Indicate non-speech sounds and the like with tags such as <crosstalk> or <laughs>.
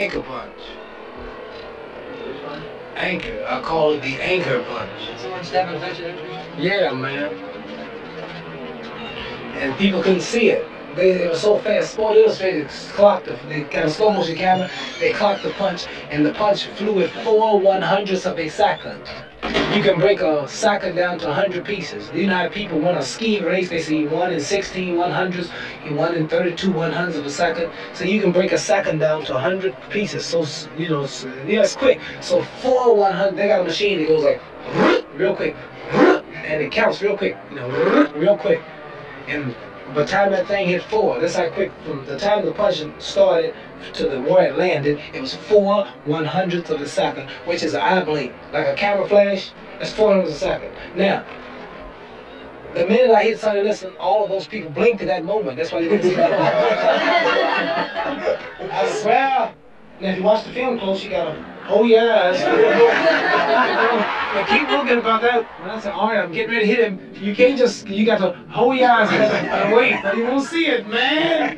Anchor punch. Anchor. I call it the anchor punch. Someone Yeah, man. And people couldn't see it. They, they were so fast. Sport Illustrated clocked the, they got a slow motion camera. They clocked the punch, and the punch flew at four one hundredths of a second. You can break a second down to 100 pieces. You know how people want a ski race, they see 1 in 16 100s, and 1 in 32 100ths of a second. So you can break a second down to 100 pieces. So, you know, so, yeah, it's quick. So 4 100, they got a machine that goes like <laughs> real quick, <laughs> and it counts real quick, you know, <laughs> real quick. And by the time that thing hit 4, that's how quick, from the time the punch started to the where it landed, it was 4 one hundredths of a second, which is an eye blink. Like a camera flash, that's 4 hundredths of a second. Now, the minute I hit Sonny Liston, all of those people blinked at that moment. That's why they didn't see that. <laughs> I swear. Now, if you watch the film close, you gotta, oh yes. <laughs> but keep looking about that. When I said, all right, I'm getting ready to hit him, you can't just, you got to hold your eyes and wait, you won't see it, man.